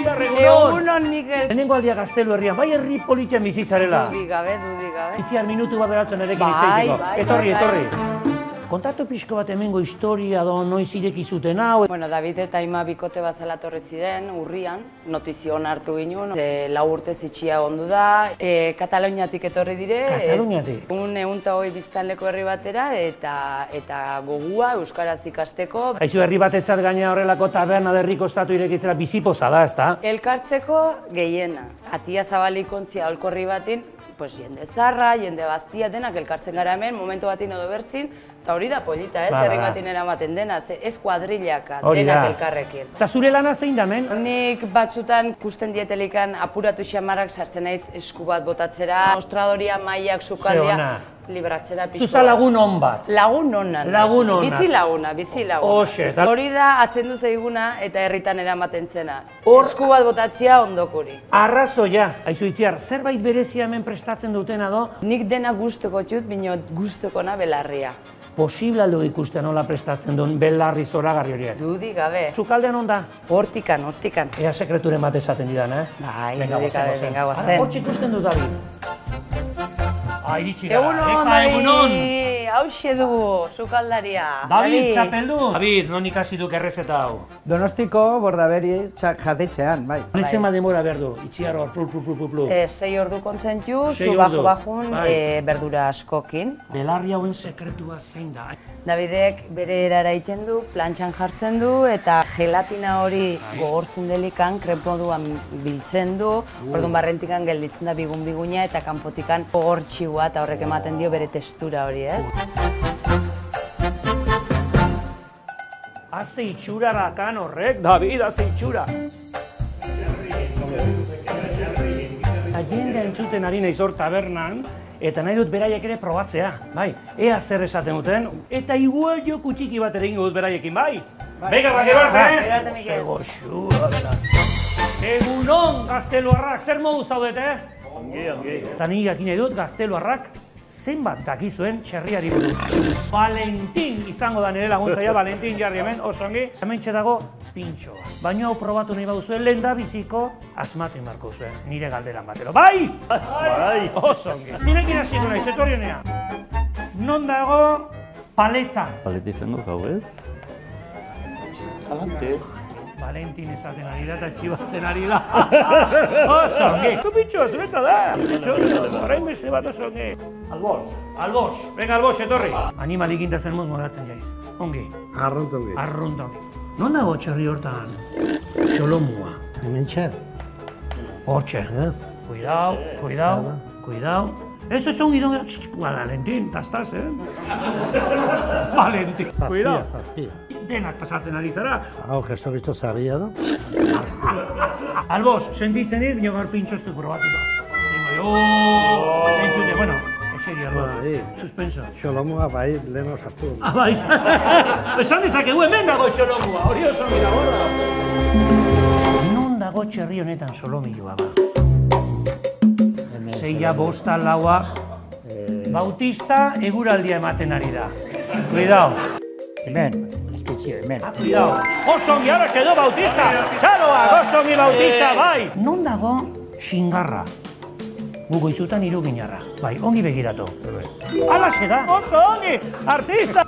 Itziar, egunon! Egunon, Mikel! Lehenengo aldia gaztelu herrian, bai herri politian bizi zarela. Dudik gabe, dudik gabe. Itziar, minutu bat beratzen erekin bai, itzeiteko. Bai, etorri, bai, bai. etorri. Bai. Kontatu pixko bat hemengo historia do noiz ireki zuten hau. Bueno, David eta Ima bikote bazala torri ziren, urrian, notizio hartu ginen, e, lau urte zitxia ondu da, e, Kataloniatik etorri dire. Kataluniatik? E, un egun hoi biztanleko herri batera, eta, eta gogua Euskaraz ikasteko. Aizu herri batetzat gaina horrelako taberna derriko estatu irekitzera bizipoza da, ezta? Elkartzeko gehiena. Atia zabalik ontzia olkorri batin, pues jende zarra, jende gaztia denak elkartzen gara hemen, momentu batin edo bertzin, eta hori da polita, ez, Ba, herri ba. batin eramaten dena, ze ez kuadrilaka, denak elkarrekin. Eta zure lana zein da men? Nik batzutan kusten dietelikan apuratu xamarrak sartzen naiz esku bat botatzera, mostradoria, mailak, ona. sukaldia, libratzera pixko Zuza lagun hon bat. Lagun ona. naiz. Lagun ona. Bizi laguna, bizi laguna. Hoxe, eta- Hori da atzendu zaiguna eta herritan eramaten zena. Hor- Esku bat botatzia ondokuri. Arrazoia, aizu itziar, zerbait berezia hemen prestatzen dutena do, Nik dena gustoko txut, bino gustukona belarria. Posible aldo ikusten nola prestatzen duen belarri zoragarri horiek. Dudi gabe. Zukaldean onda, Hortikan, hortikan. ea sekreturen bat esaten didan, eh? Bai, Venga, dudik gozen, gabe, venga, guazen. hortxe ikusten dut, David. Ah, iritsi gara. Egunon, egunon. Hauxe dugu, sukaldaria. David, txapeldu. David, non ikasi duk errezeta hau? Donostiko bordaberi txak jatetxean, bai. Honek zema demora berdu, itxiar hor, plu, plu, plu, plu, plu. E, sei ordu kontzentu, Sei zu baju bajun, bai. e, berdura askokin. Belarri hauen sekretua zein da. Davidek bere erara egiten du, plantxan jartzen du, eta gelatina hori gogortzen delikan, kremoduan biltzen du, orduan barrentikan gelditzen da bigun biguna eta kanpotikan gogortxiua eta horrek ematen dio bere testura hori, ez? Haze itxurara kan horrek, David, haze itxura. Eta jende entzuten ari naiz hor tabernan, eta nahi dut beraiek ere probatzea, bai. Ea zer esaten duten, eta igual jo kutxiki bat ere ingo dut beraiekin, bai. Bega, bai, gero arte, Gero arte, Mikel. Ze goxua, bera. Egunon, gazteluarrak, zer modu zaudete? Ongi, ongi. Eta ni jakin nahi dut gazteluarrak zenbat dakizuen txerriari buruz. Valentin izango da nire laguntzaia, Valentin jarri hemen, oso ongi. Hemen dago pintxoa. Baina hau probatu nahi baduzuen lehen da biziko asmatu marko zuen, nire galderan batero. Bai! Bai. Oso ongi. Nirekin hasiko naiz, etorri honea. Non dago paleta? Paleti izango gau ez? Alante. Valentin esaten ari da eta txibatzen ari da. oso ongi. Tu pintxoa, zuretza da. Pintxoa, orain beste bat oso ongi. Albos, albos. Venga, albos, etorri. Animalik indazen muz moratzen jaiz. Ongi, Arrontongi. arrunton. Non dago txerri hortan? Xolomua. Hemen txer, Hortxe. ez? Cuidao, cuidao, cuidao. Eso es un guidón. Valentin, tastaz, eh? Valentin, Zazpia, cuidao. zazpia. Denak pasatzen ari zara. Hau, gesto gisto zarria du. Albos, sentitzen dit, bino gaur pintxo ez dut probatu da. Zengo, oh, entzute, bueno, eseri albos, Bai. suspenso. Xolomua bai leheno sartu. Ah, bai, esan dezakegu hemen dago xolomua, hori oso mira gorra. Non dago txerri honetan solomilua ba? Seia bosta laua, Bautista eguraldia ematen ari da. Cuidao. Hemen, espetxio, hemen. Cuidao. Oso ongi, ara edo Bautista! Txaloa, oso ongi Bautista, bai! Non dago xingarra? Gugo izutan hiru ginarra. Bai, ongi begiratu. Hala da, oso ongi, artista!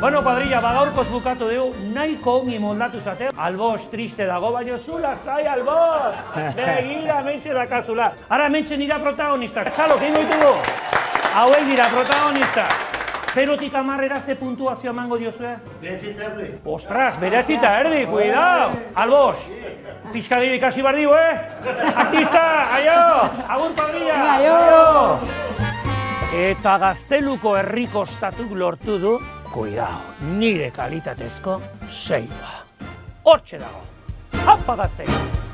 Bueno, cuadrilla, bagaurkoz bukatu dugu, nahiko ongi moldatu zate. Albos triste dago, baino zula zai, albos! Begira, mentxe dakazula. Ara, mentxe nira protagonista. Txalo, kengo ditugu? Hauei dira protagonista. Zerotik amarrera ze puntuazio emango diozue? Ostras, beratzi eta erdi, cuidao! Albos, pixka gehiago ikasi bar diu, eh? Artista, aio! Agur padrilla! aio! Eta gazteluko herriko estatuk lortu du, cuidao, nire kalitatezko zeiba. Hortxe dago. Hapa gaztelu!